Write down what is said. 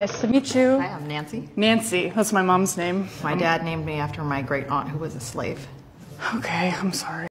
Nice to meet you. Hi, I'm Nancy. Nancy. That's my mom's name. My dad named me after my great aunt who was a slave. Okay, I'm sorry.